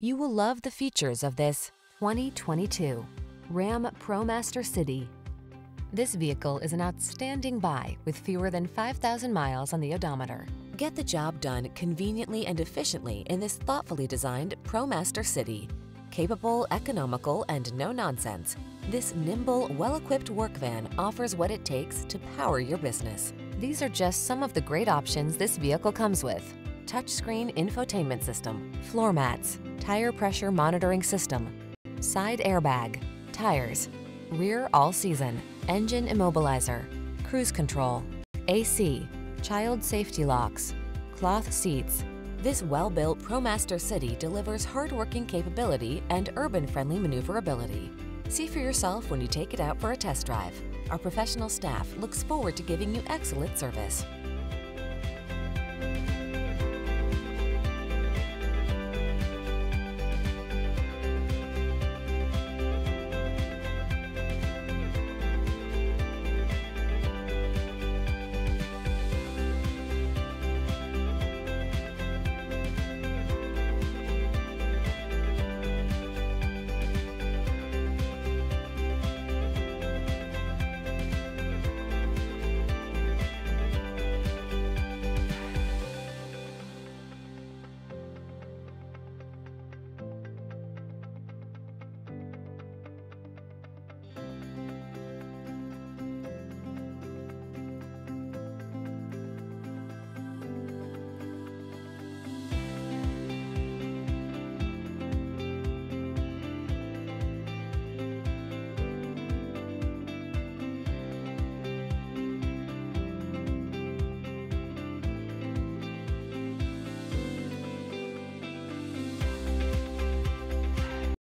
You will love the features of this 2022 Ram ProMaster City. This vehicle is an outstanding buy with fewer than 5,000 miles on the odometer. Get the job done conveniently and efficiently in this thoughtfully designed ProMaster City. Capable, economical, and no nonsense, this nimble, well-equipped work van offers what it takes to power your business. These are just some of the great options this vehicle comes with. Touchscreen infotainment system, floor mats, tire pressure monitoring system, side airbag, tires, rear all season, engine immobilizer, cruise control, AC, child safety locks, cloth seats. This well-built ProMaster City delivers hard-working capability and urban-friendly maneuverability. See for yourself when you take it out for a test drive. Our professional staff looks forward to giving you excellent service.